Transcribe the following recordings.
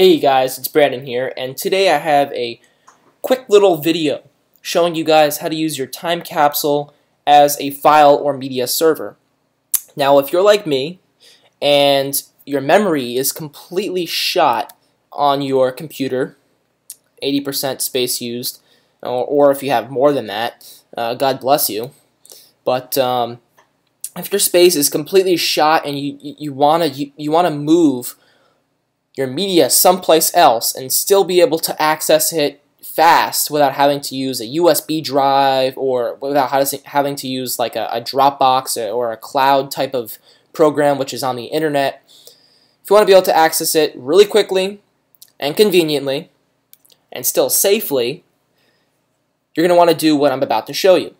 Hey guys, it's Brandon here, and today I have a quick little video showing you guys how to use your time capsule as a file or media server. Now, if you're like me and your memory is completely shot on your computer, 80% space used, or, or, if you have more than that, uh, God bless you. But um, if your space is completely shot and you you want to you, you want to move your media someplace else and still be able to access it fast without having to use a USB drive or without having to use like a, a Dropbox or a cloud type of program which is on the internet. If you want to be able to access it really quickly and conveniently and still safely, you're going to want to do what I'm about to show you.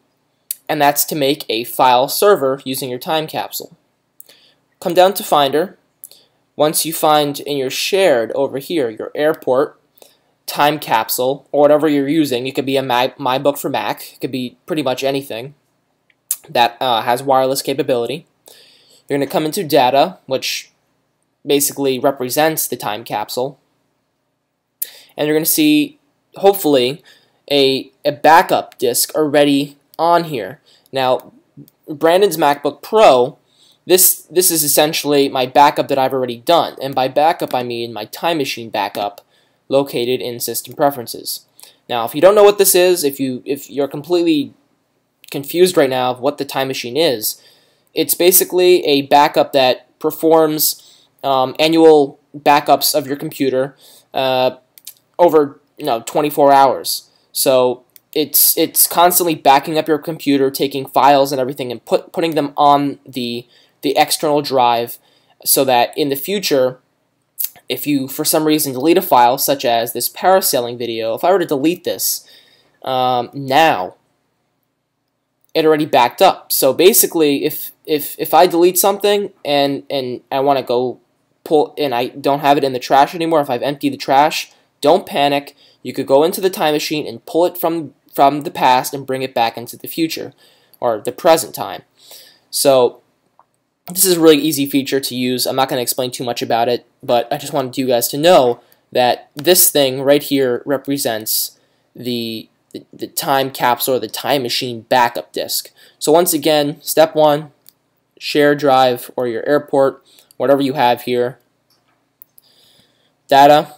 And that's to make a file server using your time capsule. Come down to Finder once you find in your shared over here, your airport, time capsule, or whatever you're using, it could be a My, MyBook for Mac, it could be pretty much anything that uh, has wireless capability. You're going to come into data, which basically represents the time capsule. And you're going to see, hopefully, a, a backup disk already on here. Now, Brandon's MacBook Pro this, this is essentially my backup that I've already done, and by backup I mean my time machine backup located in System Preferences. Now, if you don't know what this is, if, you, if you're completely confused right now of what the time machine is, it's basically a backup that performs um, annual backups of your computer uh, over you know 24 hours. So it's it's constantly backing up your computer, taking files and everything, and put putting them on the the external drive so that in the future, if you for some reason delete a file, such as this parasailing video, if I were to delete this um, now, it already backed up. So basically, if if if I delete something and and I want to go pull and I don't have it in the trash anymore, if I've emptied the trash, don't panic. You could go into the time machine and pull it from from the past and bring it back into the future or the present time. So this is a really easy feature to use. I'm not going to explain too much about it, but I just wanted you guys to know that this thing right here represents the, the, the time capsule or the time machine backup disk. So once again, step one, share drive or your airport, whatever you have here. Data,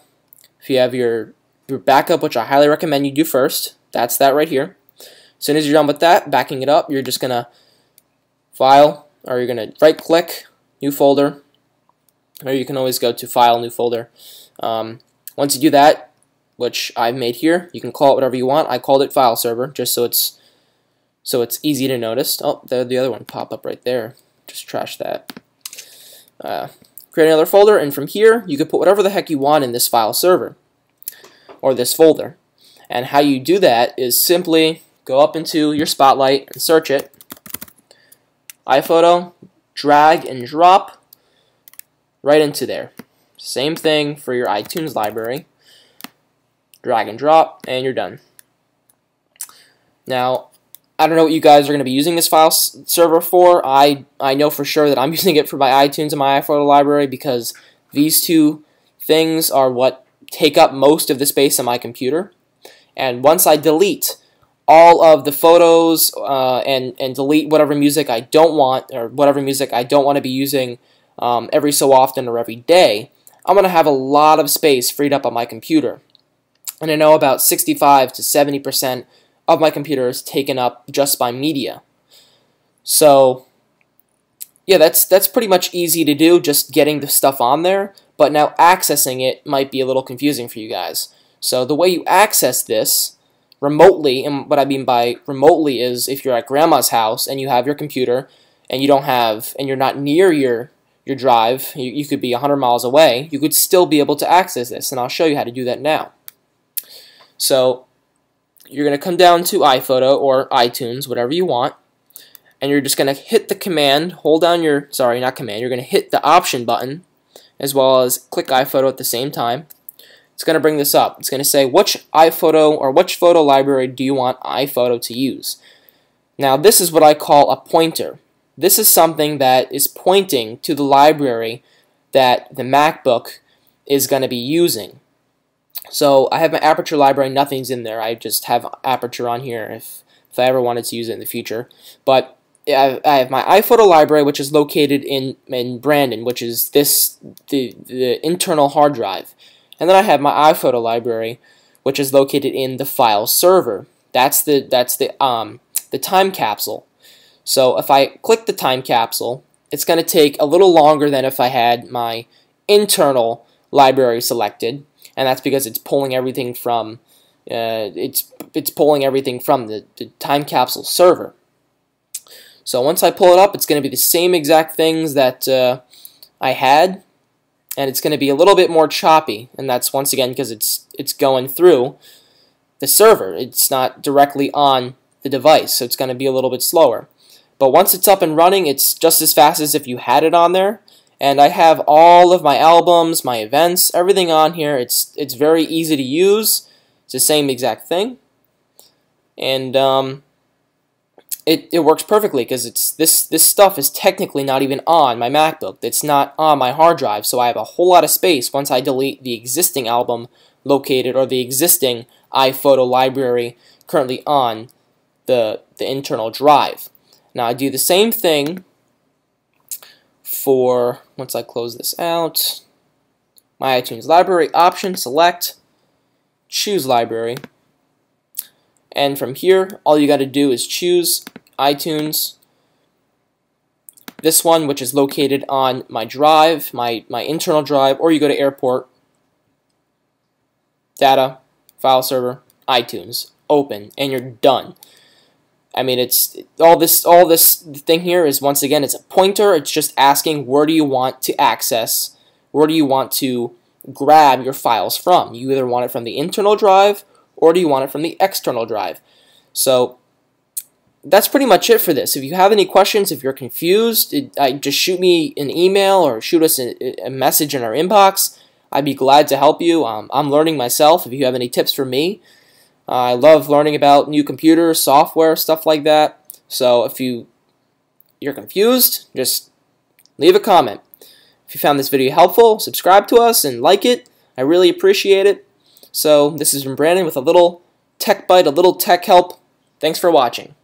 if you have your, your backup, which I highly recommend you do first, that's that right here. As soon as you're done with that, backing it up, you're just going to file, or you're going to right click, new folder, or you can always go to file, new folder. Um, once you do that, which I've made here, you can call it whatever you want. I called it file server just so it's so it's easy to notice. Oh, the, the other one pop up right there. Just trash that. Uh, create another folder, and from here, you can put whatever the heck you want in this file server, or this folder. And how you do that is simply go up into your Spotlight and search it, iPhoto, drag and drop right into there. Same thing for your iTunes library. Drag and drop, and you're done. Now, I don't know what you guys are going to be using this file server for. I, I know for sure that I'm using it for my iTunes and my iPhoto library because these two things are what take up most of the space on my computer. And once I delete all of the photos uh, and, and delete whatever music I don't want or whatever music I don't want to be using um, every so often or every day, I'm going to have a lot of space freed up on my computer. And I know about 65 to 70% of my computer is taken up just by media. So, yeah, that's, that's pretty much easy to do, just getting the stuff on there. But now accessing it might be a little confusing for you guys. So the way you access this remotely, and what I mean by remotely is if you're at grandma's house and you have your computer and you don't have, and you're not near your your drive, you, you could be 100 miles away, you could still be able to access this, and I'll show you how to do that now. So you're going to come down to iPhoto or iTunes, whatever you want, and you're just going to hit the command, hold down your, sorry, not command, you're going to hit the option button, as well as click iPhoto at the same time, it's going to bring this up. It's going to say which iPhoto or which photo library do you want iPhoto to use. Now this is what I call a pointer. This is something that is pointing to the library that the MacBook is going to be using. So I have my Aperture library, nothing's in there. I just have Aperture on here if, if I ever wanted to use it in the future. But I have my iPhoto library, which is located in, in Brandon, which is this the, the internal hard drive. And then I have my iPhoto library, which is located in the file server. That's the that's the um the time capsule. So if I click the time capsule, it's going to take a little longer than if I had my internal library selected, and that's because it's pulling everything from uh, it's it's pulling everything from the, the time capsule server. So once I pull it up, it's going to be the same exact things that uh, I had, and it's going to be a little bit more choppy, and that's once again because it's it's going through the server. It's not directly on the device, so it's going to be a little bit slower. But once it's up and running, it's just as fast as if you had it on there. And I have all of my albums, my events, everything on here. It's it's very easy to use. It's the same exact thing. And um, it, it works perfectly because it's this this stuff is technically not even on my MacBook. It's not on my hard drive, so I have a whole lot of space once I delete the existing album located or the existing iPhoto library currently on the the internal drive. Now I do the same thing for once I close this out. My iTunes library option select choose library and from here, all you got to do is choose iTunes. This one, which is located on my drive, my, my internal drive, or you go to Airport, Data, File Server, iTunes, Open, and you're done. I mean, it's all this all this thing here is once again it's a pointer. It's just asking where do you want to access, where do you want to grab your files from. You either want it from the internal drive or do you want it from the external drive? So that's pretty much it for this. If you have any questions, if you're confused, it, I, just shoot me an email or shoot us a, a, message in our inbox. I'd be glad to help you. Um, I'm learning myself. If you have any tips for me, uh, I love learning about new computers, software, stuff like that. So if you you're confused, just leave a comment. If you found this video helpful, subscribe to us and like it. I really appreciate it. So this has been Brandon with a little tech bite, a little tech help. Thanks for watching.